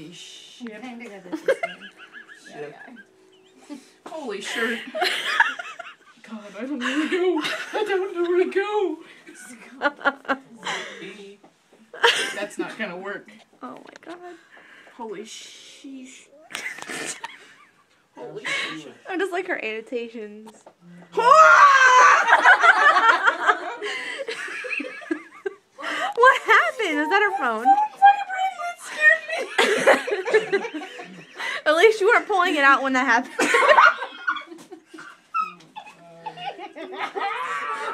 Holy shit. Kinda got this this way. Yeah, yeah. Holy shirt. God, I don't know where to go. I don't know where to go. That's not gonna work. Oh my god. Holy sheesh. Holy sheesh. I just like her annotations. what happened? Is that her phone? Pulling it out when that happened.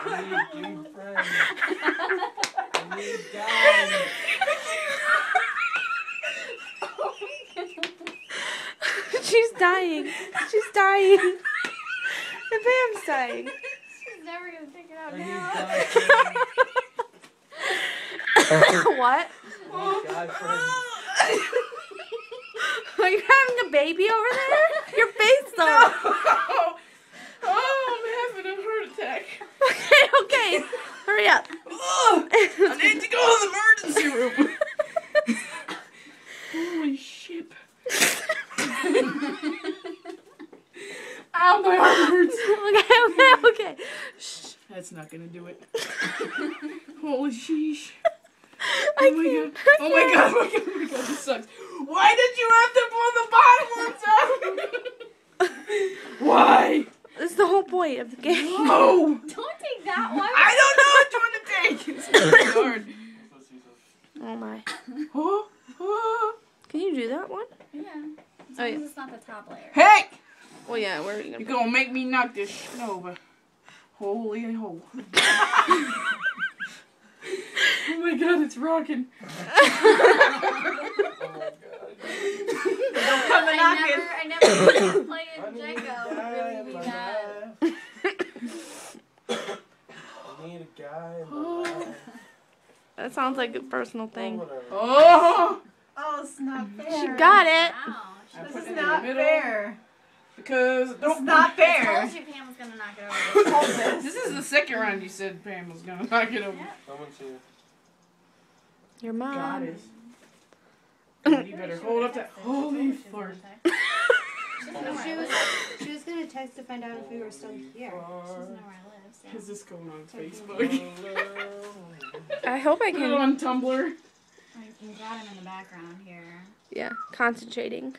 I need new friends. I need guys. She's dying. She's dying. And Pam's dying. She's never gonna take it out I now. guy friends. what? I need guy friends. Are you having a baby over there? Your face though. Oh, oh, I'm having a heart attack. Okay, okay. Hurry up. Oh, I need to go to the emergency room. Holy shit. Ow, my arm hurts. okay, okay, okay. Shh. That's not gonna do it. Holy sheesh. Oh my. Oh my god, oh my oh god, oh my god, this sucks. Why did you have to pull the bottom ones out? Why? This is the whole point of the game. No! Don't take that one. I don't know which one to take. It's really hard. Oh my. Oh, oh. Can you do that one? Yeah. As Oh, yeah. it's not the top layer. Hey! Well, yeah. Where are you going You're gonna? gonna make me knock this shit over. Holy ho. oh my god, it's rocking. Oh my god. Don't come and I knock it. never, I never played I need a Jenga guy would in really my be bad. life. I need a guy in my life. That sounds like a personal Oh, thing. whatever. Oh! Oh, it's not fair. She got it. Ouch. I This is it the not fair. Because It's don't not I fair. told you Pam was gonna knock it over. This is the second round you said Pam was gonna knock it over. Yeah. Someone's here. Your mom. God is. You better hold up that holy fart. She She was, was. she was gonna text to find out if we were still here. She Is this going on Facebook? I hope I Put it can. on Tumblr. I got him in the background here. Yeah, concentrating.